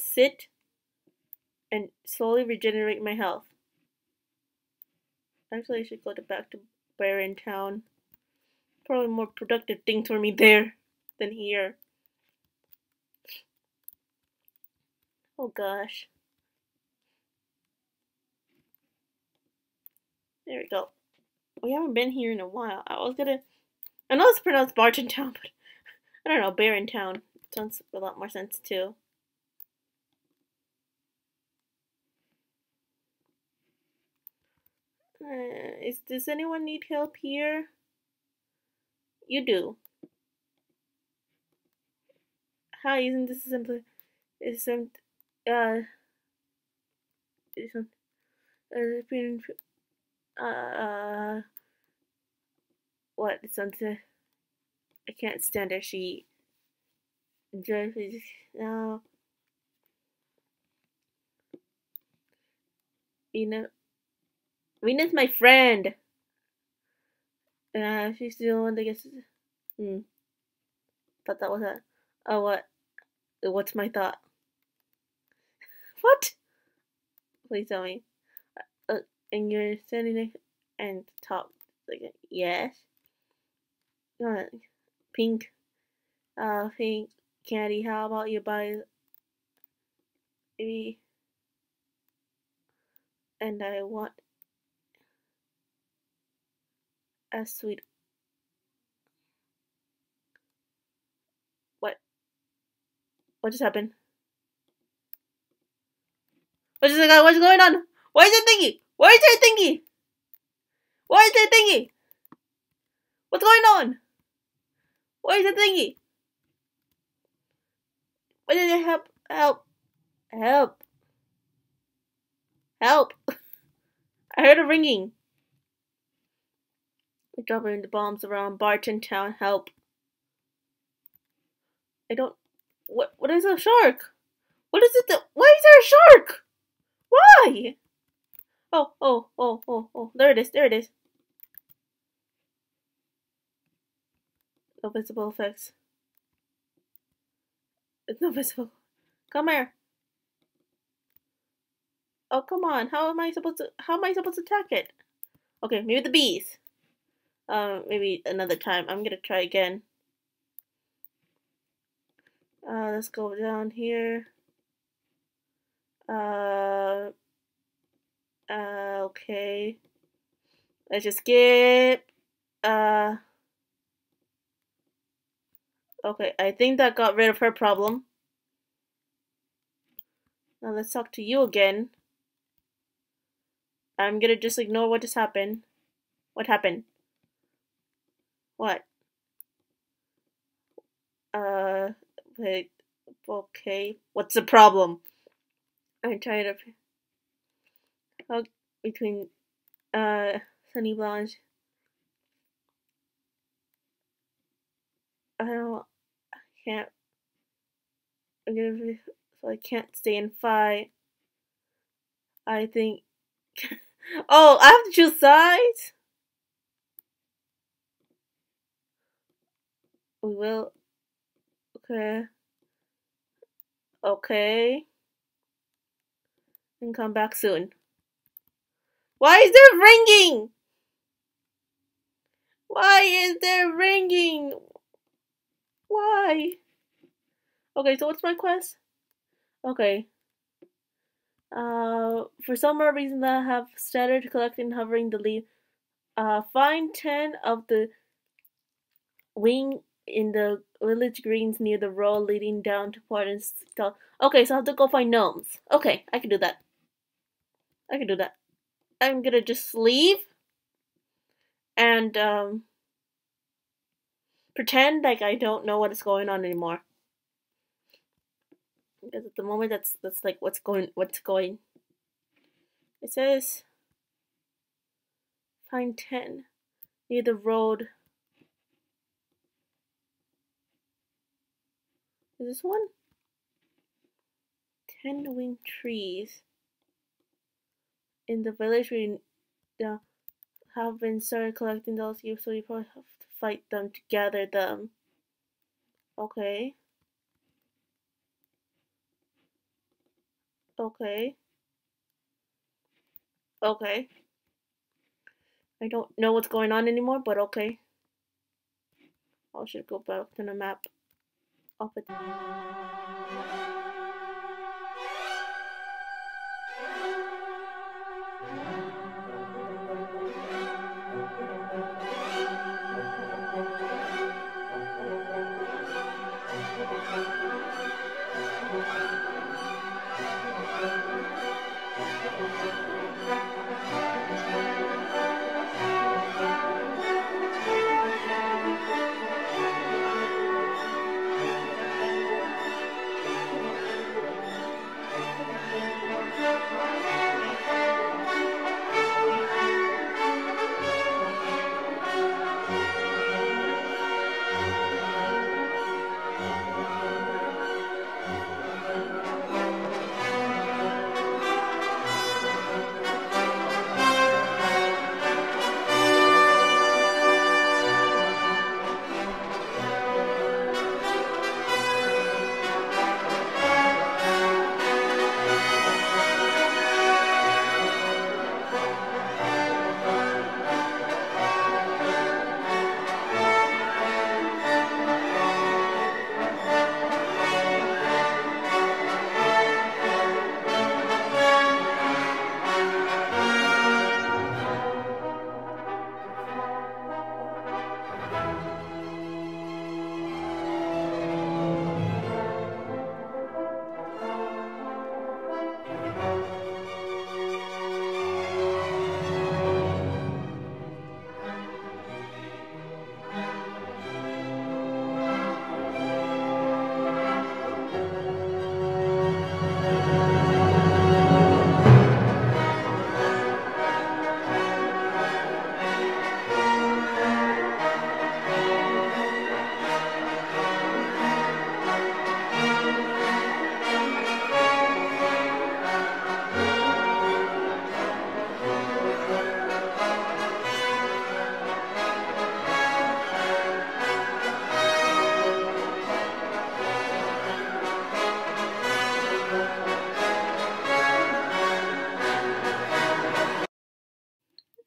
sit and slowly regenerate my health. Actually, I should go to back to Baron Town. Probably more productive things for me there than here. Oh gosh. There we go. We haven't been here in a while. I was gonna. I know it's pronounced Barton Town, but I don't know. Baron Town sounds a lot more sense too. Uh, is does anyone need help here? You do. Hi, isn't this simple? is some uh isn't uh, been uh what something I can't stand her she just no you know Rena's my friend. Uh, she's the one that gets. Hmm. Thought that was a. Oh, what? What's my thought? What? Please tell me. Uh, uh, and you're standing there and talk like yes. Uh, pink. Uh, pink candy. How about you buy? Maybe. And I want as sweet. What? What just happened? What just what's going on? Why is it thingy? Why is it thingy? Why is it thingy? What's going on? Why is it thingy? Why did it help? Help! Help! Help! I heard a ringing. Dropping the bombs around Barton Town. Help. I don't. What? What is a shark? What is it that. Why is there a shark? Why? Oh, oh, oh, oh, oh. There it is. There it is. No visible effects. It's not visible. Come here. Oh, come on. How am I supposed to. How am I supposed to attack it? Okay, maybe the bees. Um, maybe another time. I'm gonna try again. Uh, let's go down here. Uh, uh, okay. Let's just skip. Uh, okay, I think that got rid of her problem. Now let's talk to you again. I'm gonna just ignore what just happened. What happened? What? Uh, wait, okay. What's the problem? I'm trying to hug between, uh, Sunny Blanche. I don't, I can't, I'm gonna, Be, so I can't stay in fight. I think, oh, I have to choose sides? We will. Okay. Okay. And come back soon. Why is there ringing? Why is there ringing? Why? Okay, so what's my quest? Okay. Uh, for some reason that I have started collecting hovering the leaf. Uh, find 10 of the wing in the village greens near the road leading down to Pardon's stall. Okay, so I have to go find gnomes. Okay, I can do that. I can do that. I'm gonna just leave and um, pretend like I don't know what is going on anymore. Because at the moment, that's that's like what's going what's going. It says find ten near the road Is this one? Ten winged trees. In the village, we uh, have been started collecting those here, so we probably have to fight them to gather them. Okay. Okay. Okay. I don't know what's going on anymore, but okay. I should go back to the map. Up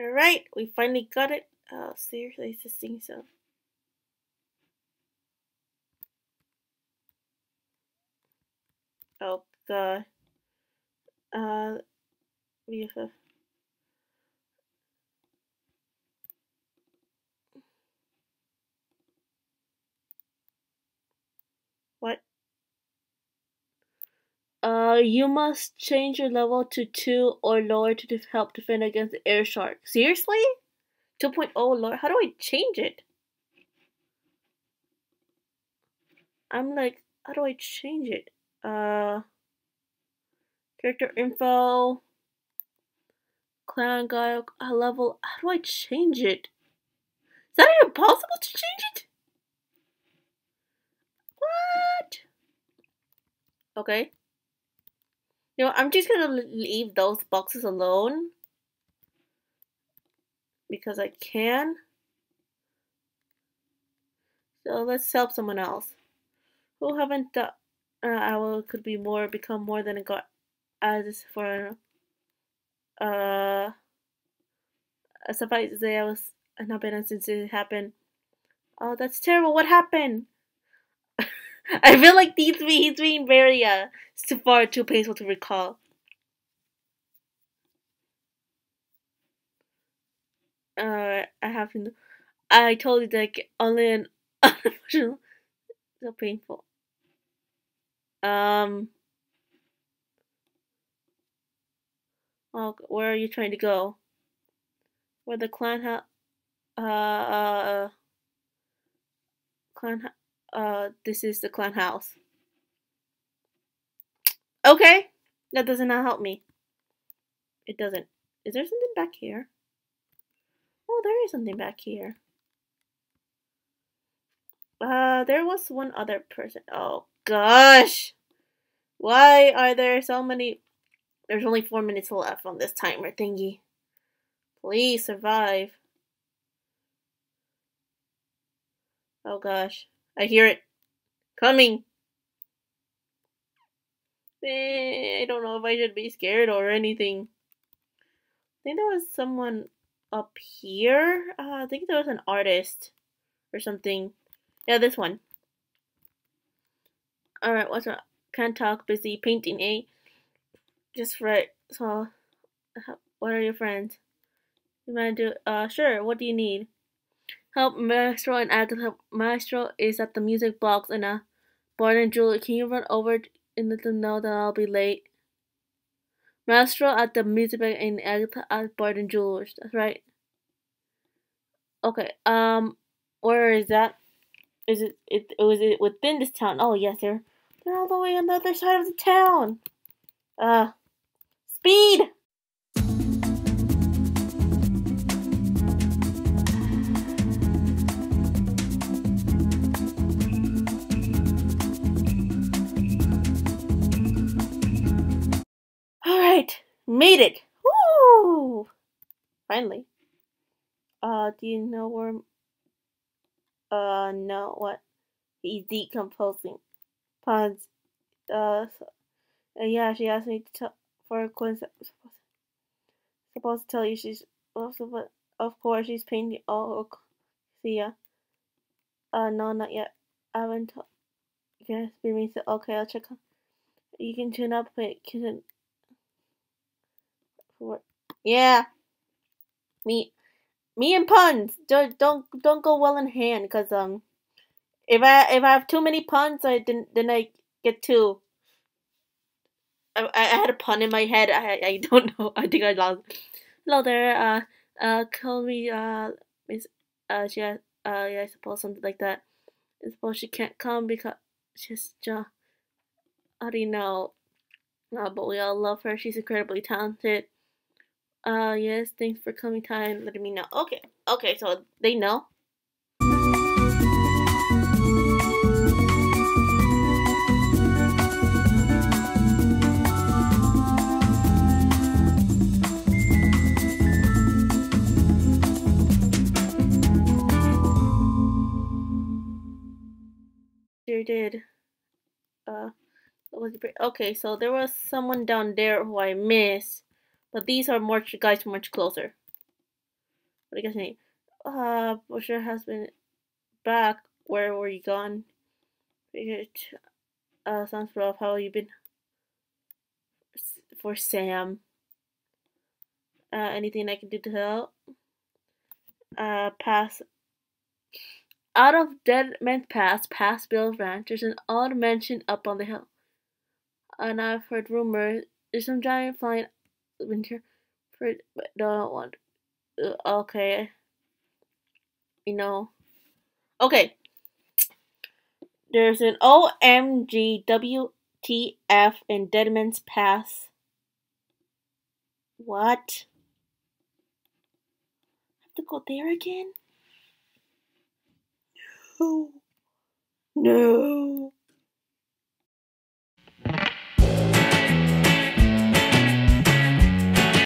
Alright, we finally got it. Oh, seriously, it's this thing so. Oh god. Uh, we have. What? Uh, you must change your level to 2 or lower to def help defend against the air shark. Seriously? 2.0 lower? How do I change it? I'm like, how do I change it? Uh, character info, clan guy, uh, level. How do I change it? Is that even possible to change it? What? Okay. You know, I'm just gonna leave those boxes alone because I can. So let's help someone else who haven't done. Uh, I will could be more become more than a god as for uh suffice to say I was not been since it happened. Oh, that's terrible! What happened? I feel like these three he's being very uh too far too painful to recall. Uh, I have to. I told you that only an unemotional, so painful. Um. Oh, where are you trying to go? Where the clan ha- uh, uh, clan ha- uh, this is the clan house. Okay, that does not help me. It doesn't. Is there something back here? Oh, there is something back here. Uh, there was one other person. Oh, gosh. Why are there so many? There's only four minutes left on this timer thingy. Please survive. Oh gosh. I hear it. Coming. Eh, I don't know if I should be scared or anything. I think there was someone up here. Uh, I think there was an artist or something. Yeah, this one. Alright, what's up? Can't talk, busy painting, eh? Just right. So, what are your friends? You might do, uh, sure, what do you need? Help Maestro and Agatha. Maestro is at the music box in a Bart and Julie, can you run over and let them know that I'll be late? Maestro at the music box and Agatha at Bart and Jewelers. That's right. Okay, um, where is that? Is it, it, was it within this town? Oh, yes, they're, they're all the way on the other side of the town. Uh, speed! Made it! Woo! Finally. Uh, do you know where... Uh, no, what? He's decomposing. Pons, uh, uh, yeah, she asked me to tell, for a coincidence. Supposed to tell you she's also, but of course she's painting. Oh, see ya. Uh, no, not yet. I haven't. Yes, be me. Okay, I'll check. You can tune up, but can. Yeah. Me me and puns. Don't don't don't go well in hand because um if I if I have too many puns I didn't then I get too I, I had a pun in my head. I I don't know. I think I lost. Hello there. Uh uh call me uh miss uh she uh yeah I suppose something like that. I suppose she can't come because she's just I do you know. Uh, but we all love her. She's incredibly talented uh, yes, thanks for coming time letting me know. Okay, okay, so they know. Sure did. Uh, was okay, so there was someone down there who I missed. But these are much guys much closer. What do you guys think? Uh, Busher has been back. Where were you gone? Uh, sounds rough. How have you been? For Sam. Uh, anything I can do to help? Uh, pass. Out of Dead Man's Pass, past Bill's Ranch, there's an odd mansion up on the hill. And I've heard rumors there's some giant flying winter but don't want uh, okay. You know. Okay. There's an OMG WTF in Deadman's Pass. What? Have to go there again? No. No